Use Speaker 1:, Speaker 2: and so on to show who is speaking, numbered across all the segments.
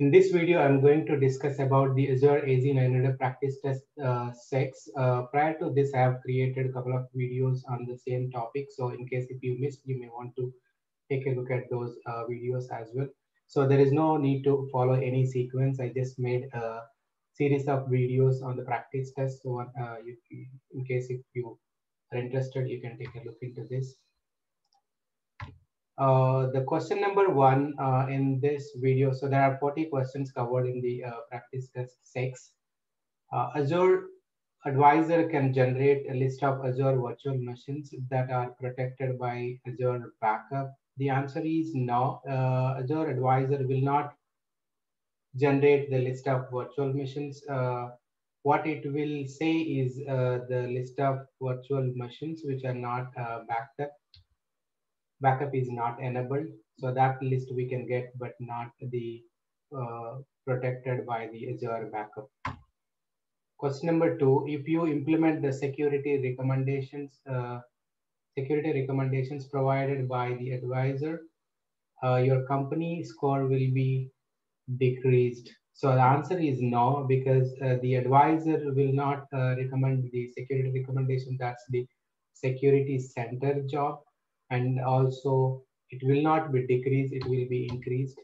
Speaker 1: In this video, I'm going to discuss about the Azure AZ900 practice test uh, 6. Uh, prior to this, I have created a couple of videos on the same topic. So in case if you missed, you may want to take a look at those uh, videos as well. So there is no need to follow any sequence. I just made a series of videos on the practice test. So uh, you, in case if you are interested, you can take a look into this. Uh, the question number one uh, in this video, so there are 40 questions covered in the uh, practice test six. Uh, Azure Advisor can generate a list of Azure virtual machines that are protected by Azure Backup. The answer is no. Uh, Azure Advisor will not generate the list of virtual machines. what it will say is the list of virtual machines which are not backed up backup is not enabled. So that list we can get, but not the uh, protected by the Azure backup. Question number two, if you implement the security recommendations, uh, security recommendations provided by the advisor, uh, your company score will be decreased. So the answer is no, because uh, the advisor will not uh, recommend the security recommendation. That's the security center job and also it will not be decreased, it will be increased.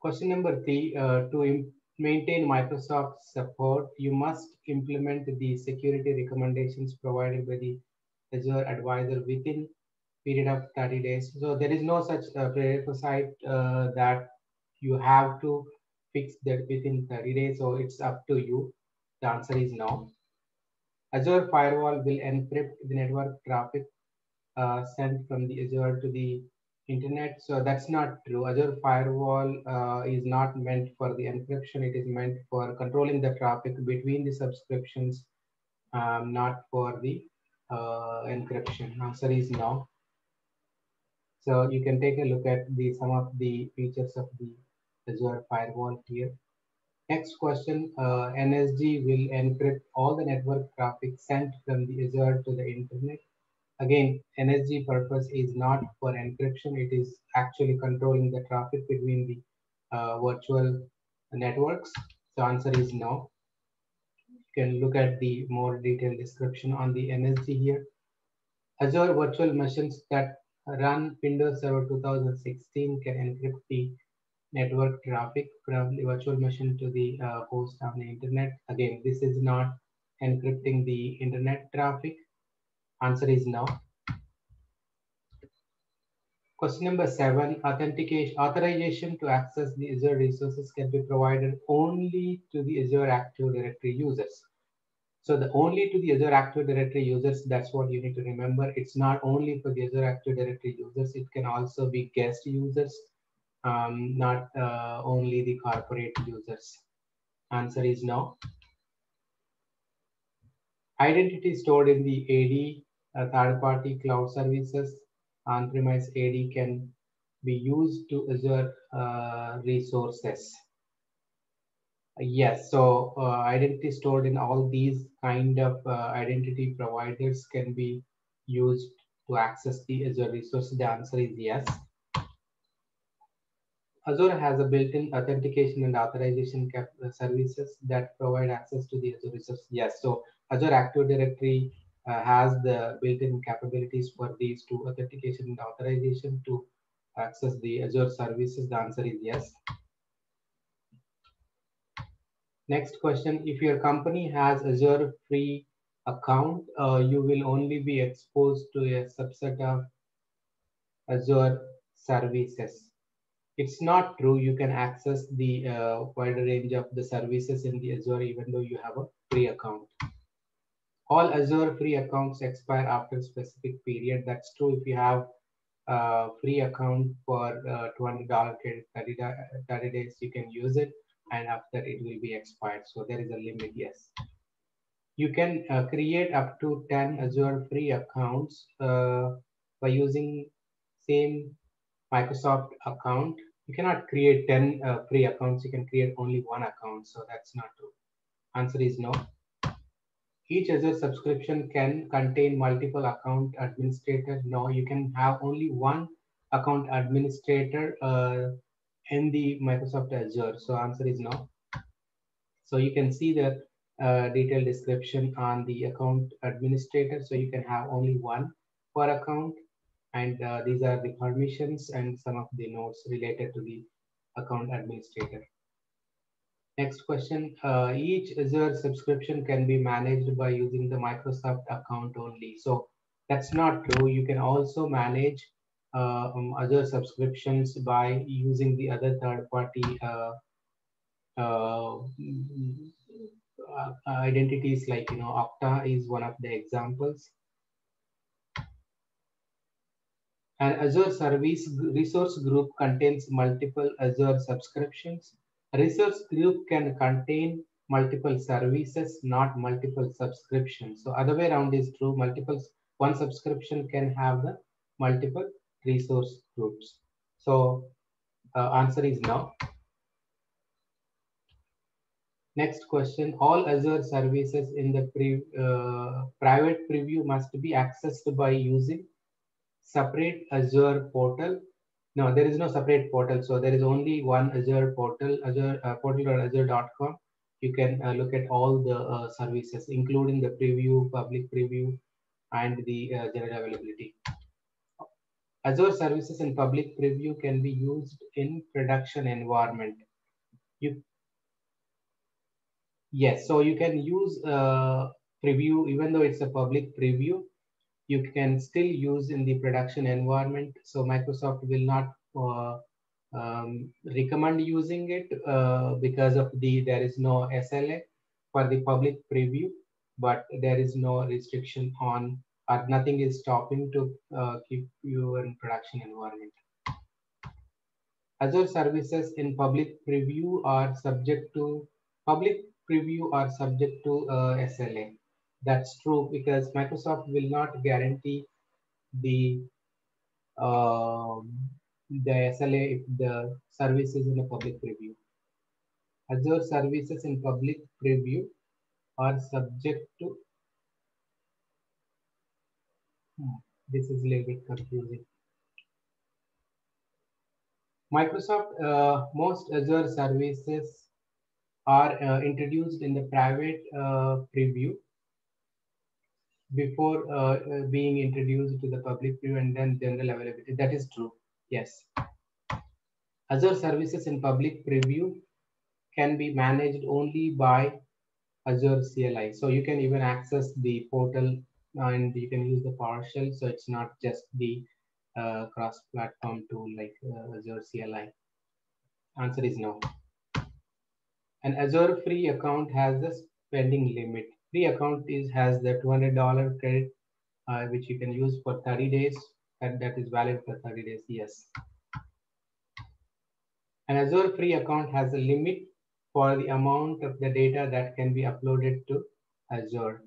Speaker 1: Question number three, uh, to maintain Microsoft support, you must implement the security recommendations provided by the Azure advisor within period of 30 days. So there is no such uh, prerequisite uh, that you have to fix that within 30 days. So it's up to you. The answer is no. Azure Firewall will encrypt the network traffic uh, sent from the Azure to the internet. So that's not true. Azure Firewall uh, is not meant for the encryption. It is meant for controlling the traffic between the subscriptions, um, not for the uh, encryption. Answer is no. So you can take a look at the some of the features of the Azure Firewall here. Next question, uh, NSG will encrypt all the network traffic sent from the Azure to the internet. Again, NSG purpose is not for encryption. It is actually controlling the traffic between the uh, virtual networks. The answer is no. You can look at the more detailed description on the NSG here. Azure virtual machines that run Windows Server 2016 can encrypt the network traffic from the virtual machine to the uh, host on the internet. Again, this is not encrypting the internet traffic. Answer is no. Question number seven, authentication, authorization to access the Azure resources can be provided only to the Azure Active Directory users. So the only to the Azure Active Directory users, that's what you need to remember. It's not only for the Azure Active Directory users, it can also be guest users um, not uh, only the corporate users? Answer is no. Identity stored in the AD, uh, third-party cloud services, on-premise AD can be used to Azure uh, resources. Yes, so uh, identity stored in all these kind of uh, identity providers can be used to access the Azure resources. The answer is yes. Azure has a built-in authentication and authorization uh, services that provide access to the Azure resource. Yes, so Azure Active Directory uh, has the built-in capabilities for these two authentication and authorization to access the Azure services. The answer is yes. Next question, if your company has Azure free account, uh, you will only be exposed to a subset of Azure services it's not true. You can access the uh, wider range of the services in the Azure even though you have a free account. All Azure free accounts expire after a specific period. That's true if you have a free account for uh, $200 credit 30, 30 days, you can use it and after it will be expired. So there is a limit, yes. You can uh, create up to 10 Azure free accounts uh, by using same Microsoft account. You cannot create 10 uh, free accounts. You can create only one account. So that's not true. Answer is no. Each Azure subscription can contain multiple account administrator. No, you can have only one account administrator. Uh, in the Microsoft Azure? So answer is no. So you can see the uh, detailed description on the account administrator. So you can have only one per account. And uh, these are the permissions and some of the notes related to the account administrator. Next question, uh, each Azure subscription can be managed by using the Microsoft account only. So that's not true. You can also manage uh, um, Azure subscriptions by using the other third party uh, uh, uh, identities like, you know, Okta is one of the examples. An Azure service resource group contains multiple Azure subscriptions. A resource group can contain multiple services, not multiple subscriptions. So other way around is true. Multiple one subscription can have the multiple resource groups. So uh, answer is no. Next question, all Azure services in the pre, uh, private preview must be accessed by using separate Azure portal. No, there is no separate portal. So there is only one Azure portal, Azure uh, portal.azure.com. You can uh, look at all the uh, services, including the preview, public preview, and the uh, general availability. Azure services in public preview can be used in production environment. You Yes, so you can use uh, preview, even though it's a public preview, you can still use in the production environment. So Microsoft will not uh, um, recommend using it uh, because of the there is no SLA for the public preview, but there is no restriction on or nothing is stopping to uh, keep you in production environment. Azure services in public preview are subject to public preview are subject to uh, SLA. That's true because Microsoft will not guarantee the uh, the SLA if the service is in a public preview. Azure services in public preview are subject to. Hmm, this is a little bit confusing. Microsoft, uh, most Azure services are uh, introduced in the private uh, preview before uh, uh, being introduced to the public preview and then general availability. That is true. Yes. Azure services in public preview can be managed only by Azure CLI. So you can even access the portal and you can use the PowerShell. So it's not just the uh, cross-platform tool like uh, Azure CLI. Answer is no. An Azure free account has a spending limit. Free account is has the $200 credit, uh, which you can use for 30 days. And that is valid for 30 days, yes. An Azure free account has a limit for the amount of the data that can be uploaded to Azure.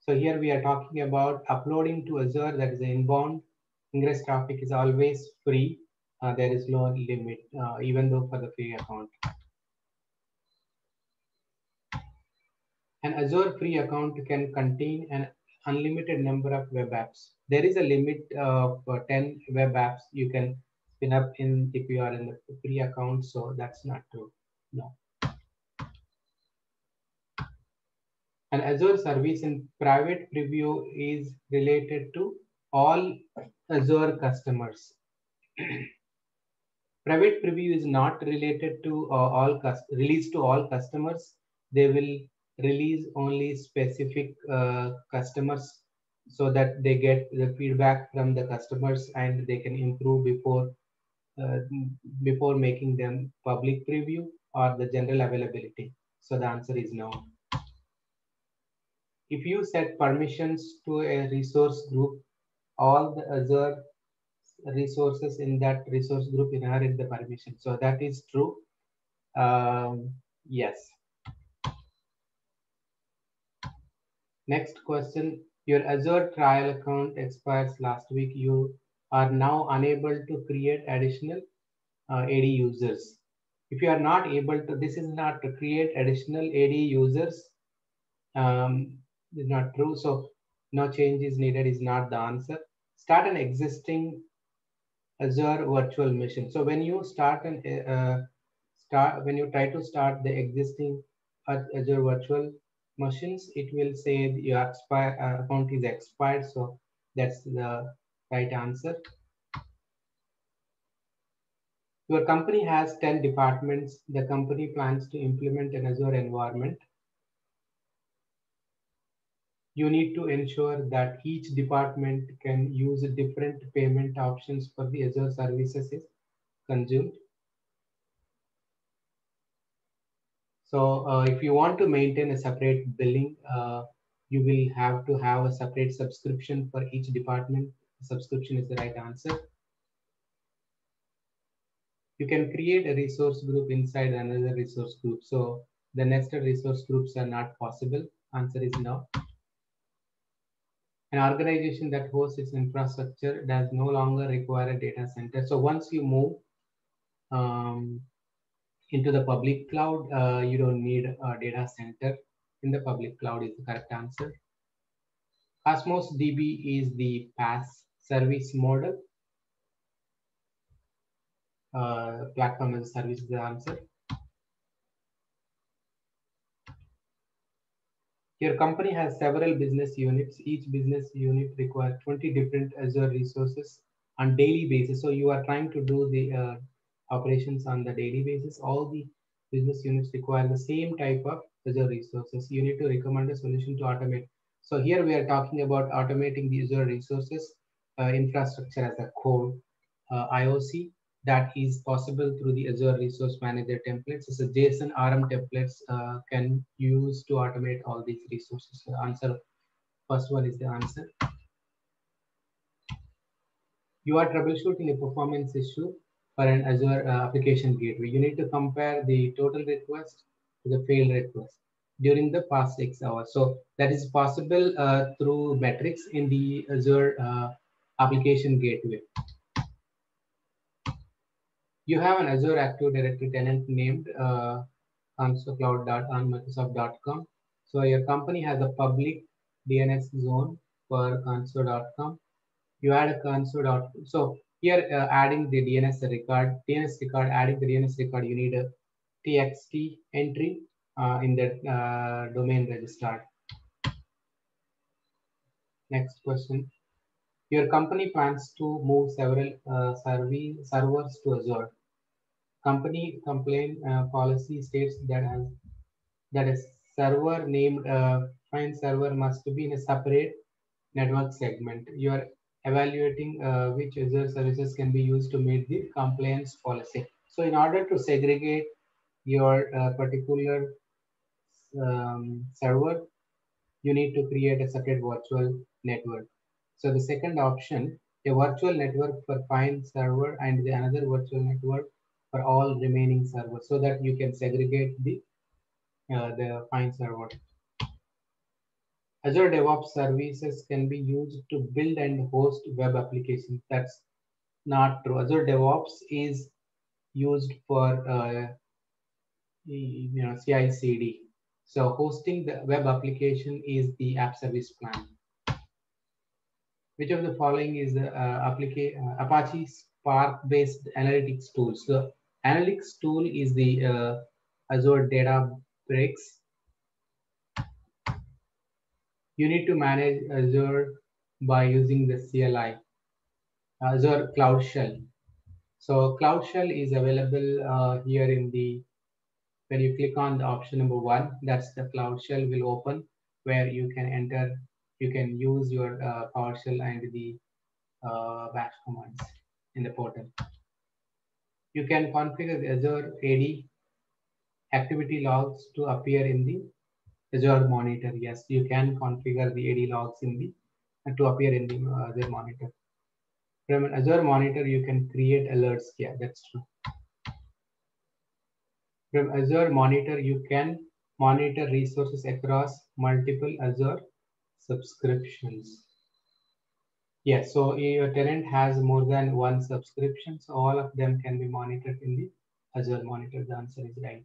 Speaker 1: So here we are talking about uploading to Azure, that is inbound. Ingress traffic is always free. Uh, there is no limit, uh, even though for the free account. An Azure free account can contain an unlimited number of web apps. There is a limit of uh, 10 web apps you can spin up in if you are in the free account. So that's not true. No. An Azure service in private preview is related to all Azure customers. private preview is not related to uh, all release to all customers. They will release only specific uh, customers so that they get the feedback from the customers and they can improve before uh, before making them public preview or the general availability. So the answer is no. If you set permissions to a resource group all the other resources in that resource group inherit the permission. So that is true. Um, yes Next question, your Azure trial account expires last week. You are now unable to create additional uh, AD users. If you are not able to, this is not to create additional AD users. Um, is not true. So no change is needed is not the answer. Start an existing Azure virtual machine. So when you start an uh, start when you try to start the existing Azure virtual machines, it will say your expire, uh, account is expired. So that's the right answer. Your company has 10 departments. The company plans to implement an Azure environment. You need to ensure that each department can use different payment options for the Azure services consumed. So uh, if you want to maintain a separate billing, uh, you will have to have a separate subscription for each department. Subscription is the right answer. You can create a resource group inside another resource group. So the nested resource groups are not possible. Answer is no. An organization that hosts its infrastructure does no longer require a data center. So once you move um, into the public cloud, uh, you don't need a data center in the public cloud is the correct answer. Cosmos DB is the PaaS service model uh, platform as a service is the answer. Your company has several business units. Each business unit requires 20 different Azure resources on daily basis. So you are trying to do the uh, operations on the daily basis. All the business units require the same type of Azure resources. You need to recommend a solution to automate. So here we are talking about automating the Azure resources uh, infrastructure as a core uh, IOC, that is possible through the Azure Resource Manager templates. So JSON ARM templates uh, can use to automate all these resources. So answer, first one is the answer. You are troubleshooting a performance issue for an Azure uh, application gateway. You need to compare the total request to the failed request during the past six hours. So that is possible uh, through metrics in the Azure uh, application gateway you have an Azure Active Directory tenant named uh, contosocloud.onmicrosoft.com. So your company has a public DNS zone for contoso.com. You add a contoso. So here uh, adding the DNS record, DNS record, adding the DNS record, you need a TXT entry uh, in the uh, domain registrar. Next question. Your company plans to move several uh, servers to Azure company complaint uh, policy states that has that a server named uh, FinServer must be in a separate network segment. You are evaluating uh, which Azure services can be used to meet the compliance policy. So in order to segregate your uh, particular um, server, you need to create a separate virtual network. So the second option, a virtual network for FinServer and the another virtual network for all remaining servers so that you can segregate the, uh, the FinServer. Azure DevOps services can be used to build and host web applications. That's not true. Azure DevOps is used for uh, you know CI/CD. So hosting the web application is the app service plan. Which of the following is uh, uh, Apache Spark-based analytics tool? So Analytics tool is the uh, Azure Databricks. You need to manage Azure by using the CLI, Azure Cloud Shell. So Cloud Shell is available uh, here in the, when you click on the option number one, that's the Cloud Shell will open where you can enter, you can use your uh, PowerShell and the uh, bash commands in the portal. You can configure Azure AD activity logs to appear in the Azure monitor. Yes, you can configure the AD logs in the uh, to appear in the uh, Azure monitor. From an Azure monitor, you can create alerts. Yeah, that's true. From Azure monitor, you can monitor resources across multiple Azure subscriptions. Yes, so your tenant has more than one subscription, so all of them can be monitored in the Azure Monitor. The answer is right.